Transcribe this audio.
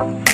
Bye.